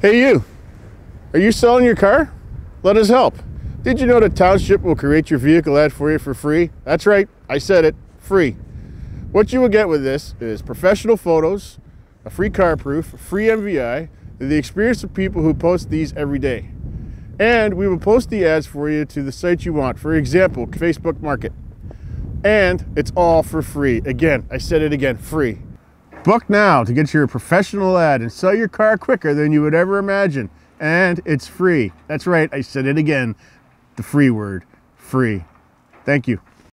Hey you, are you selling your car? Let us help. Did you know that Township will create your vehicle ad for you for free? That's right, I said it, free. What you will get with this is professional photos, a free CarProof, free MVI, the experience of people who post these every day. And we will post the ads for you to the site you want. For example, Facebook Market. And it's all for free. Again, I said it again, free. Book now to get your professional ad and sell your car quicker than you would ever imagine. And it's free. That's right, I said it again. The free word, free. Thank you.